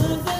surface.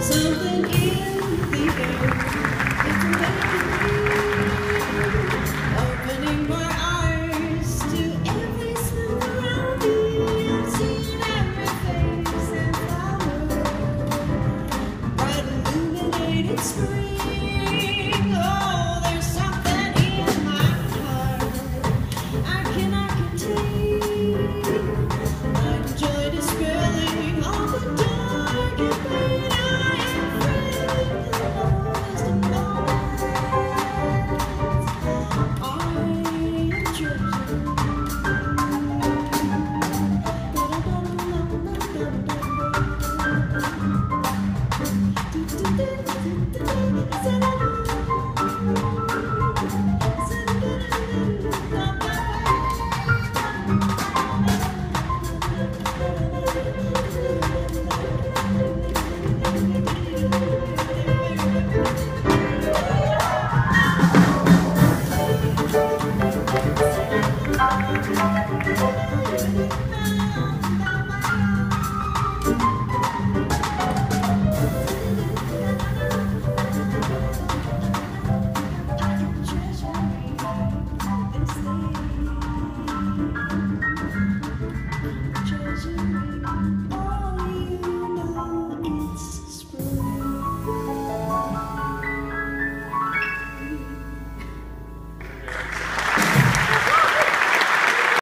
Something in the air. Said